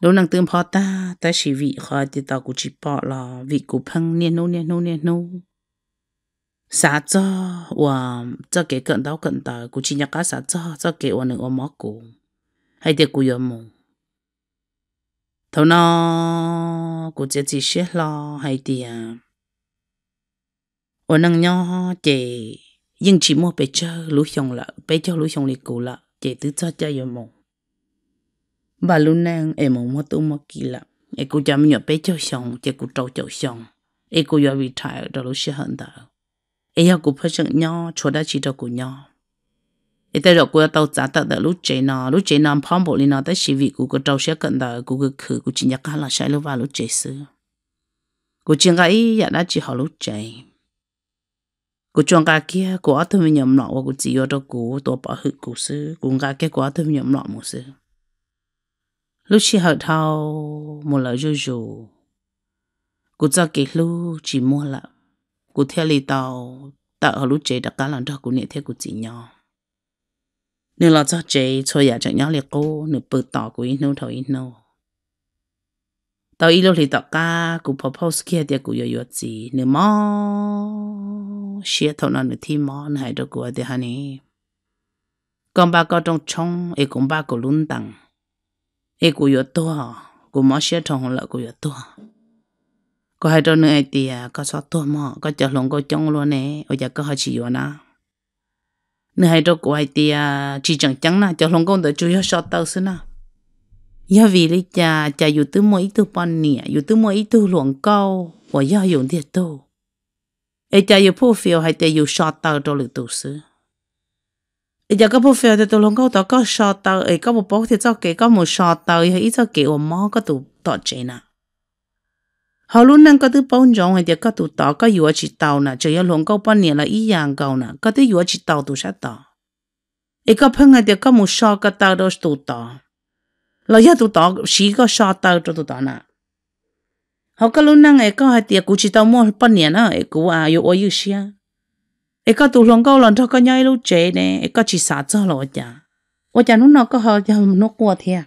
Lúc nàng tương phó ta ta chỉ vị khó thì tao cũng chỉ bỏ là vị của phăng niên nô niên nô niên nô. Sa cho và cho cái cận đau cận tờ cũng chỉ nhắc cá sa cho cho cái ở nửa mỏ cổ hay để cũng yếm mù. Thâu nó cũng chỉ chỉ xét lo hay thì à ở năng nhau chị nhưng chỉ mua bé cho lũ xong là bé cho lũ xong liền cụ là chỉ tứ cho chơi yêu mong bà luôn nàng em mong mua tu mua kỳ là em cũng mình nhỏ bé cho xong chỉ cũng trâu cho xong em cũng giờ retire đó lũ sẽ hận đó em cũng phải chừng nhau cho đã chỉ cho của nhau em tới rồi cũng tàu trả tàu đó lũ chơi nó lũ chơi nó phong bộ lên nó tới sĩ vị của cái trâu sẽ cận đó của cái khử của chỉ nhắc là sai lũ vào lũ chơi xưa của chuyện cái giờ đã chỉ họ lũ chọn cái kia cô ở nhầm nọ và cô chỉ ở đó cô tổ bảo hự cô sư cô cái kia cô ở nhầm nọ một sư lúc chị hợp thao một lời dù dù cô cho cái lúc chỉ mua là cô theo lì tàu tạo ở lúc chế đã cá lần đó cũng nhẹ theo của chỉ nhỏ nếu là cho chế cho nhà chẳng nhỏ liệt cô nếu bự tỏ của ít nô thầu ít nô tao ít lâu thì tao cả của propose kia thì cú yêu yêu gì nếu mà xia thầu nào nữa thì mà hay đó của thì hả này con ba có trong trong ấy cũng ba có lún tăng ấy cú yêu to cú mà xia thầu là cú yêu to có hai đứa nữa thì có sao to mà có chờ lòng có trong luôn nè ở nhà có hai chị yêu na nữa hai đứa của hai thì chỉ chẳng chẳng na chờ lòng con được chú yo sao tao xí na ya vì lý cha cha yêu tư mỗi tư ban nè yêu tư mỗi tư luồng cao và ya dùng thiệt ai cha yêu phô phiêu hay để yêu sao tao đó được tu sư ai cha có phô phiêu thì tu luồng cao đó có sao tao ai có một bố thì cho cái có một sao tao hay ít cho cái ở mỏ có tu tọt chế na họ luôn năng có thứ bao nhiêu hay để có tu tao có yêu chỉ tao na chỉ yêu luồng cao ban nè là ý dạng cao na có thứ chỉ tao tu sát tao ai có phăng hay để có một cái tao đó tu lo ya tu tao xí có sao tao cho tu tao nè họ có lúc năng ấy có hai tiệc cụ chỉ tao mua bao nhiêu nữa ấy cụ à yêu ôi yêu xia ấy có tu lòng câu lần cho có nhai lúc chế nè ấy có chỉ xả cho lo cha ôi cha nó nó có họ cha nó qua thiệt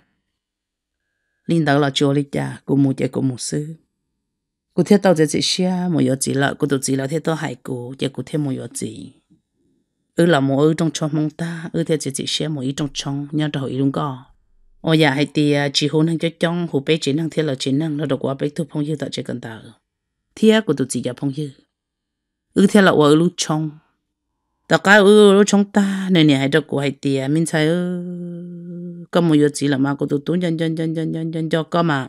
linh đạo là chúa đi, cha cụ mua chế cụ mua sư cụ thiết tao chỉ xia mua yêu gì là cụ tu gì là thiết tao hại cụ chế cụ thiết mua yêu gì ư là một ở trong trong mong ta ư thiết chỉ chỉ xia một ở trong trong nhớ đâu ý đúng có ô giờ dạ, hay thì à, chỉ hôn hàng cho chong hồ bé chỉ năng thiên là chỉ năng, nó được qua bé thu phong như tại chỉ cần ta thiên của tụi chị giờ phong như ư thiên là ô lúc chong ta cái ư lúc chong ta nên nhà hay được qua hay thì à, mình thấy ư. Có một giờ chỉ là mà của tụi tôi chân chân chân chân chân cho có mà.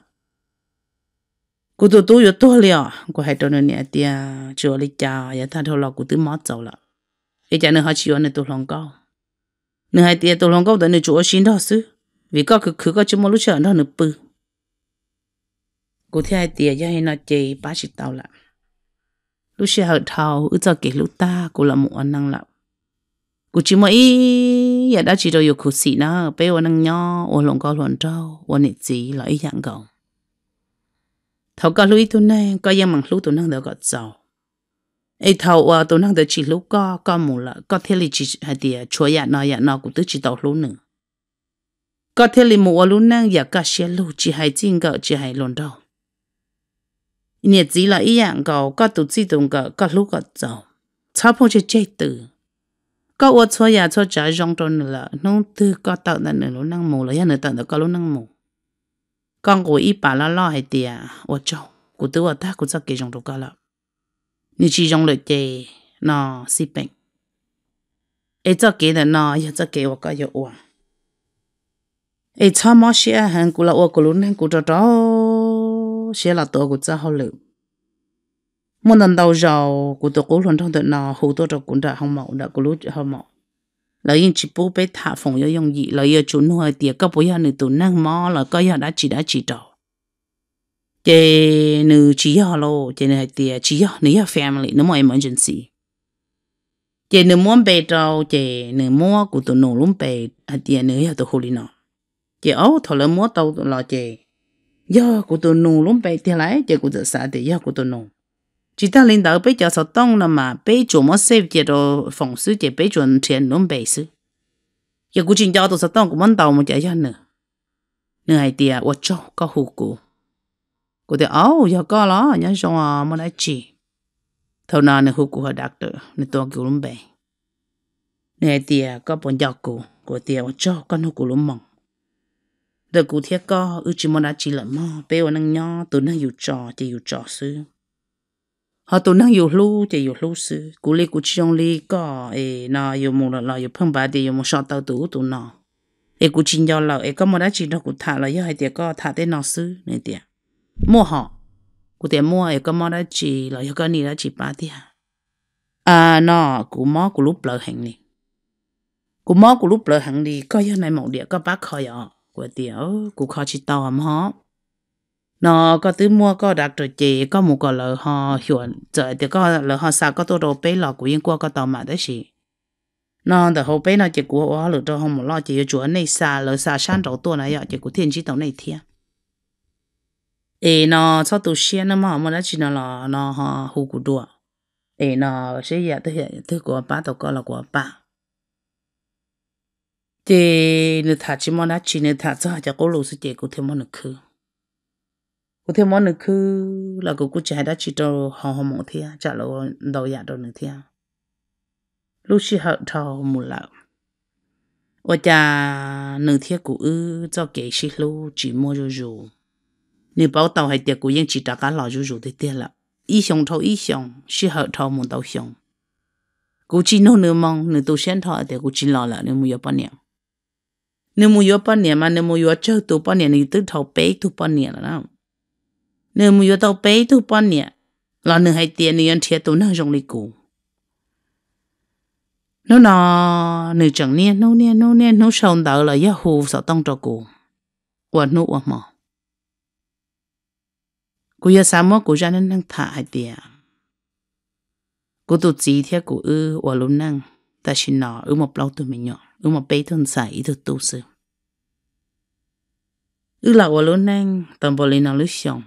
Của tụi tôi giờ tôi liền của hay tôi nên nhà thì à, chưa lấy cha giờ dạ ta thôi là của rồi là cái cha nữa họ chịu nên tôi lòng cao nữa hay thì tôi lòng cao tới nên chỗ xin đó xứ vì có cứ cứ có chúng lúc chờ nó nữa bự cô thấy tiệt cho hay nó chơi ba chỉ tàu lại lúc xe hợp thầu, ư cho kể lúc ta, cô là một anh năng lắm cô chỉ mới giờ đã chỉ rồi yêu cụ xì nó bây giờ năng nho ô lòng có luận trâu ô nịt gì là ý dạng gồng. Thầu cả lúc tôi này, có yang bằng lúc tôi năng được gọt giàu. Ấy thầu ờ, à tôi năng được chỉ lúc có có mù là có thể là chỉ hay tiệt chúa ya nó ya nó, cũng tức chỉ tàu lúc nữa có thể là một lúc năng giờ cả xe lù chỉ hay chinh cỡ chỉ hay lồn đâu nhiệt chỉ là ý dạng cậu, có tụ chỉ đồng cỡ có lúc có giàu cháu phong chỉ chết tử có ô cho nhà cho trái rong tròn là nông tư có tạo ra nửa lúc năng mù, là nhà nửa tạo ra có lúc năng mù. Con của y bà là lo hay tiệt ô chồng của tôi ở ta của sao kỳ rong tròn cả là như chỉ rong lợi chè nó xịt bệnh. Ai cho kỳ là nó ai cho kỳ hoặc là yêu uống ấy cho mà xe hàng của là ô 我 của luôn hàng của cho đó xe là tôi của cha họ lự một lần đầu giàu của tôi cố luôn trong tự nào hầu tôi cho cũng đã không mẫu, đã của lúc không mẫu. Là yên chỉ bố bé thả phòng yo 用 gì là yêu chủ nuôi tiệt các bố yêu nữ tụ năng mò, là có yêu đã chỉ đã chỉ đầu chế nữ chỉ yêu lo chế nữ tiệt chỉ yêu nữ yêu family, nữ mọi emergency. Chế nữ muốn bé đầu chế nữ mua của tụ nổ luôn bé à tiệt nữ yêu tụ huli nào chị ấu thầu lỡ múa tàu lò chị do của tôi nung lắm bây thì lại chị của tôi xả thì do của tôi nù. Chỉ ta lên đầu bây giờ sao tông là mà bây giờ mà xếp chị đồ phòng sư chị bây giờ tiền lắm bây sư giờ của chị giáo tôi sao tông của món tàu mà chạy cho nữa. Nữa hay thì à cho có hụt cụ của tôi ấu giờ có lo nhá xong à mà lại chị thầu nào nữa hụt cụ họ đặc được, nên tôi kêu kiểu lắm bây nè tiề có bọn giặc cụ của tiề cho con hụt cụ lắm mong đợt cụ thiết co, ư chỉ muốn đã chỉ là mò bé ở năng nhỏ tụi năng yêu trò, thì yêu trò sư họ tụi năng yêu lu, thì yêu lu sư cụ li cụ chỉ ông li co, ê, nó yêu mù là là yêu phong bà thì yêu mù sợ tao tụ tụi nó. Ê, cụ chỉ nhau là ê, có muốn đã chỉ đâu cụ thả là yêu hai tiệt co, thả tên nó sư nên tiệt mua họ. Cụ tiệt mua, ê, có muốn đã chỉ là yêu có ni đã chỉ ba tiệt à nó, cụ mò cụ lúc lỡ hành đi cụ mò cụ lúc lỡ hành đi có như này một địa, có bác khỏi ọ của tiểu cú khó chỉ tàu mà họ nó có thứ mua, có đặc rồi chị có một cái lỡ họ hiểu giờ thì có lỡ họ sao có tôi đồ bé lọ của yên qua có tàu mà đấy chị nó để hậu bé nó chỉ của họ lỡ cho không một lo chỉ chủ này xa lỡ xa sang đầu tôi này chỉ của thiên chỉ tàu này thiên ê, nó cho tụ xe nó mà mà nó chỉ nó là nó họ hù của đùa. Ê, nó sẽ giờ tôi hiện thứ của ba tôi có là của ba chị nó thả chỉ món ăn chỉ nó thả cho hai cháu cô lô sư chị cô thêm món nữ khứ cô thêm món nữ khứ là cô cô chạy đã chỉ cho họ họ mong thia chả lô đầu dạ đồ nữ thia lúc chị họ thò mù lợ ô cha nữ thia cô ư cho kể chị lô chỉ mua rồi rồi nếu bảo tàu hay tiệc cô yên chỉ trả cá lò rồi rồi thì tiệt là ý xong thâu ý xong chỉ họ thò mù tàu xong cô chỉ nô nửa mong nửa tu sen thọ thì cô chỉ lo là nửa mua bao nhiêu nếu mua bao nhiêu mà nếu mua yếu chơi bao nhiêu thì tự thầu bé tụ bao nhiêu rồi, đâu nếu mua yếu tàu bé bao nhiêu là nếu hay tiền nếu thiệt tụ nó dùng lấy cũ nó nó nếu chẳng niên nó niên nó niên nó sầu đỡ là yếu hù sợ tông cho cũ và nó và mỏ cú yếu sao mà cô ra nên năng thả hay tiền cô tụ chỉ thế cô ư và luôn năng ta chỉ nó ư một lâu tụi mình nhỏ ư một bấy thân sai ít tụ sư ư là và luôn năng tầm bò lên nào lưới xong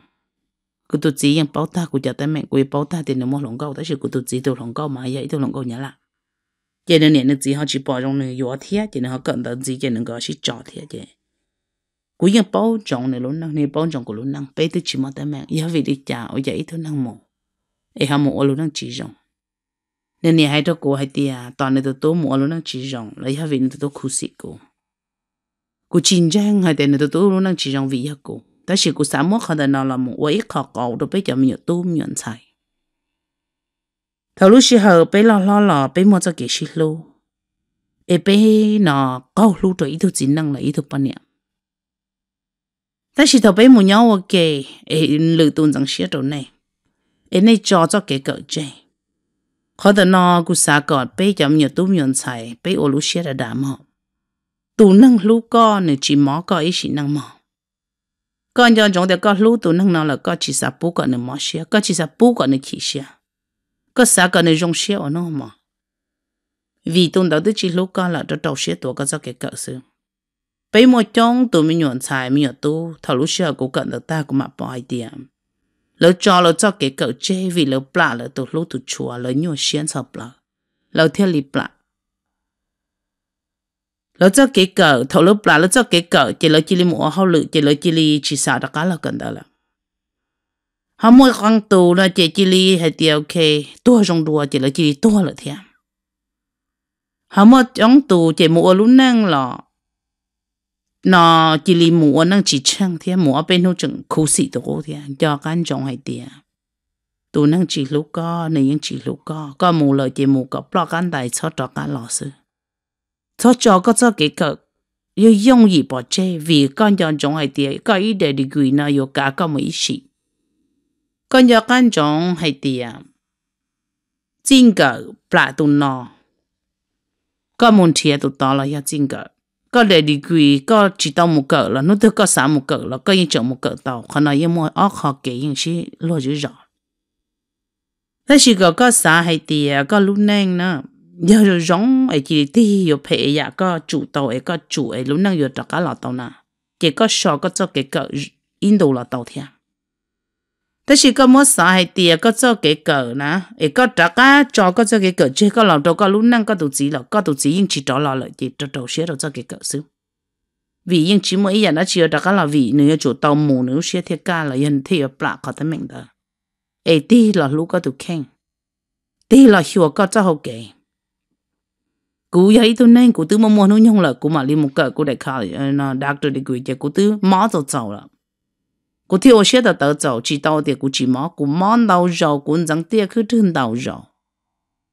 cụ tụt chỉ ยัง bảo ta cụ cho tay mẹ cô bảo ta thì nó mua lồng câu ta chỉ cụ tụt chỉ tụt lồng câu mà vậy tụi lồng câu nhớ là chỉ nên nhận chỉ họ chỉ bỏ trong này yếu thế chỉ nên họ cần tới chỉ chỉ nên có chỉ cho thiệt chứ cú yên bảo trong này luôn năng này bảo trong cụ luôn năng bây giờ chỉ mà tay mẹ. Yếu vì đi trả ở vậy thôi năng mồ ấy họ mồ luôn năng chỉ rong nên này hai đứa cô hai tia, toàn này tụt tôi mồ luôn năng chỉ rong lấy yếu vì tôi khu sĩ cô cú chiến tranh hai tên tôi tôi luôn năng chỉ rong vì yếu cô 但是古三莫可能拿了么，我一考高都被叫没有多人才。thầu lúc xí hờ bé lo lo lo bé mua cho cái xí lô ê bé nó câu lú rồi ít thôi chỉ năng là ít thôi bao nhiêu但是头bé mua nhau ok ê lử tuần rằng xí đồ này ê này cho cho cái cỡ chơi khó được nó cũng xa gọt bé chậm nhiều tụm nhuận xài bé ô lú xí đã đảm họ Tụ nâng lú co nữa chỉ mỏ co ý chỉ nâng mỏ con cho chúng ta có lú tụ nâng nào là có chỉ sa bù có nữa mỏ xia có chỉ sa bù có nữa khí xia. Có sa cái này rong xia ở nó mỏ vì tôi đầu tư chỉ lúc co là cho đầu xia tuổi có cho cái cỡ sự bây một trong tụi mình nhuận xài mình ở tu thầu lúc xia cũng cần được ta cũng mà bỏ idea lỡ cho lỡ cho cái cỡ chê vì lỡ bạ lỡ tụi lúc tụi chùa, lỡ nhuận xuyên sao bạ. Lỡ theo lý bạ lỡ cho cái cỡ thầu lúc bạ lỡ cho cái cỡ chỉ lỡ chỉ lý mua hậu lự chỉ lỡ chỉ lý chỉ sao đó cả là cần đó là họ mua con tù là chỉ chỉ li hay tiêu ok tua trong đùa chỉ là chỉ tua là thiệt họ mua trong tù chỉ mua lúc năng là nó chỉ li mua năng chỉ chăng thiệt mua bên nó chừng khu sĩ đồ thiệt cho căn trong hay tiệt tù năng chỉ lúc có nên những chỉ lúc có có mua lời chỉ mua có bao căn đại cho cho căn lò sư cho cho có cho cái cỡ yêu dùng gì bỏ chơi vì con chọn trong hay tiệt có ý để đi gửi nó yêu cả có mấy sự con nhớ căn trọng hay tiệt chính cờ bả tụ nọ có muốn thiệt tụ to là ya chính cờ có để đi quỳ có chỉ tao một cờ là nó được có sáu một cờ là có những chỗ một cờ tàu còn mua ở họ kể những gì lo dữ rõ thế chỉ có có hay tiệt có lúc nang nữa giờ rồi giống ấy chỉ thì hiểu phê ya có chủ tàu ấy có chủ ấy lúc nào hiểu đặt cái là tàu na chỉ có sợ có cho cái cỡ Indo là tàu thiệt thế chỉ có mỗi sợ hay tiệt có cho cái cỡ na, ấy có đặt cái cho có cho cái cỡ chỉ có lòng đâu có lúc nào có đồ gì là có đồ gì nhưng chỉ trọ là lợi chỉ trọ đầu đồ rồi cho cái cỡ xíu. Vì nhưng chỉ mỗi giờ nó chỉ đặt cái là vì nếu chủ tàu mù nếu xe thiệt cả là hiện thì ở bạc có thể mình đó. Ấy tí là lúc có đồ khen. Tí là hiểu có cho học cái cú ấy tôi nên cú tư mà mua nó nhung là cú mà đi một cỡ cú đại khai nó doctor đi cú chứ cú tư mỏ rồi giàu là cú thiếu xe đã đỡ giàu chỉ đau thì cú chỉ mỏ cú mỏ đau rau cú chẳng tiếc cứ thương đau rau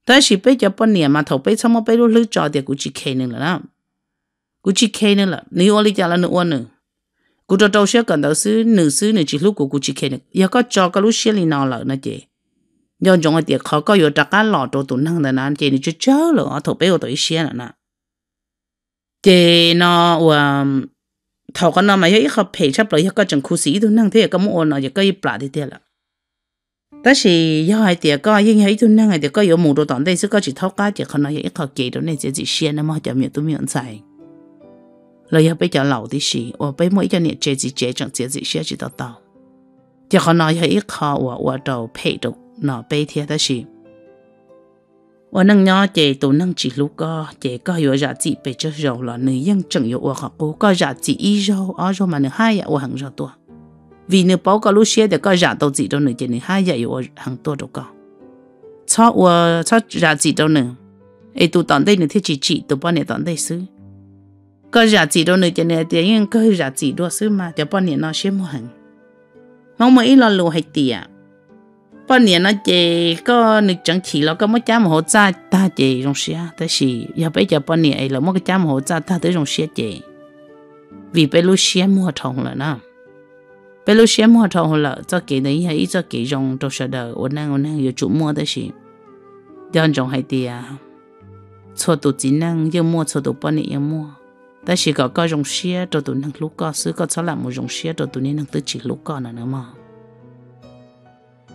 但是被叫半年嘛，头被怎么被路路找的，估计开能了啦，估计开能了，你我里家了你我呢，估着到时干到是女士呢，只路估估计开能，要个找个路线里哪了那姐， nhớ dùng cái tiền khó có yếu trả cá lọ đồ tụ năng là nán chị chú chớ lỡ thổ bế tụi xe là nà chị nó um thầu con nó mà yếu khó phê chấp lời yếu có chừng khu sĩ tụ năng thế có mua nó yếu có yếu bà thì thế là đó là yếu hai tiền có yếu yếu tụ năng thì có yếu mù đồ tọn đây sẽ có chỉ thâu cá chỉ con nó yếu khó kỳ đó này chỉ chỉ xe nó mà chậm miệng tụ miệng xài lời yếu bây giờ lẩu thì xì và bây mỗi cho nhẹ chế chỉ chế chẳng chế chỉ xe chỉ tao tao chỉ con nó yếu khó và và đầu phê được nó bê thiệt đó xí ở nâng nhỏ chị tổ nâng chỉ lúc có chị có hiểu ra chị bê cho rầu là nữ dân chẳng hiểu ở học cô có ra chị y râu ở râu mà nữ hai dạ ở hàng râu tua. Vì nữ bảo có lúc xe thì có ra tổ chị đâu nữ chị nữ hai giờ ở hàng tua đâu có cho ở cho ra chị đâu nữ. Ấy tụ tận đây nữ thiết chỉ chị tụ bao nhiêu tận đây xứ. Có ra chị đâu nữ chị nữ tiền có ra chị đâu xứ mà cho bao nhiêu nó xem một hàng mong mấy là lùi hay tiền bao nhiêu nó chị có nực chẳng chỉ là có mấy cha một hộ cha ta chị trong xe ta chỉ giờ bây giờ bao nhiêu ấy là cái cha một hộ cha ta tới trong xe chị vì bây xe mua thòng là nó bây lúc xe mua thòng là cho kỳ đấy hay cho kỳ trong trong sở đời ổn năng ổn năng giờ chủ mua ta chỉ giờ trong hay tiền cho tụ chỉ năng giờ mua cho tụ bao nhiêu giờ mua ta chỉ có có trong xe cho tụ năng lúc có ซื้ có cho làm một trong xe cho tụ nên năng tự chỉ lúc có là nữa mà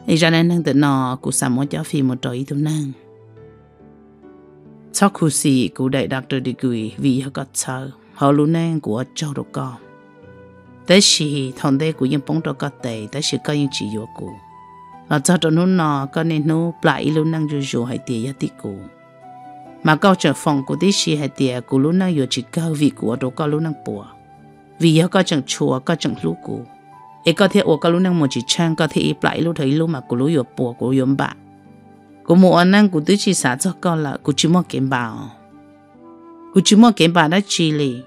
ấy ra nên tự nọ, cụ sắm một cho phi một trời tu năng sau cụ sĩ, cụ đại doctor degree vì họ có chờ họ luôn năng của châu đồ con tới khi thằng đây của những bóng đồ có tệ tới khi có những chỉ dụ cụ. Là cho cho nó nọ, có nên nó lại luôn năng dụ dụ hay tiền giá tí cụ. Mà câu trở phòng của tí xì hay tiền của luôn năng dụ chỉ cao vì của đồ có luôn năng bùa. Vì họ có chẳng chùa, có chẳng lũ cụ ấy có thể ở có lúc năng một chỉ trang có thể lại lúc thấy lúc mà của lúc yêu bùa, của yêu bạ. Của một anh năng của tí sĩ cho con là của chỉ một kiếm bảo của chỉ một kiếm bảo đã chỉ lì.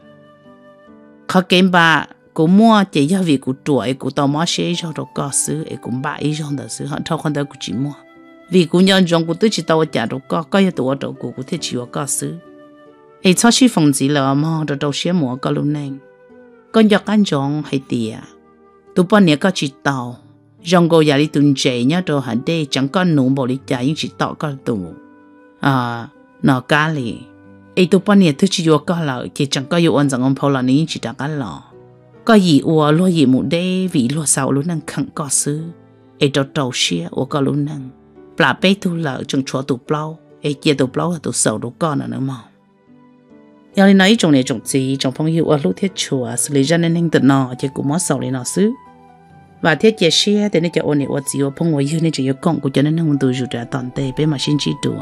Khó kiếm bảo cú mua chỉ do vì cú tuổi cú tao mua xe cho đồ có sư ấy cũng ba ý trong đó sư họ thao con đó cú chỉ mua vì cú nhận trong cú tự chỉ tao trả đồ có có yêu đồ đồ cú cú thích chịu có sư ấy cho chi phòng chỉ là mà đồ đồ xe mua có luôn nên còn giặc ăn trong hay tiệt tu bao nhiêu có chỉ tao trong cô nhà đi tuần chế nhá đồ hẳn đây chẳng có nụ bộ đi trả những chỉ tàu có tù à nó cá lì ấy tu bao nhiêu thứ chỉ vô có lợi chỉ chẳng có yêu ăn rằng ông phô là những chỉ đã cá lò có gì ua lo gì một đê vì lo sao luôn năng khẳng có sư ấy cho đầu xia ua có luôn năng bà bé tu lợi chẳng chúa tu bao ấy chia tu bao là tu sầu tu con nữa mà giờ này nói trong này trong gì trong phong hiệu ở lúc thiết chùa, xử lý ra nên hình tự nọ chỉ cũng mất sầu lên nọ xứ. và thế chế xe thì nó cho ôn này ôn gì ở phong ngoài như này chỉ có công của cho nên nó không đủ rồi tận tệ bên mà xin chỉ đủ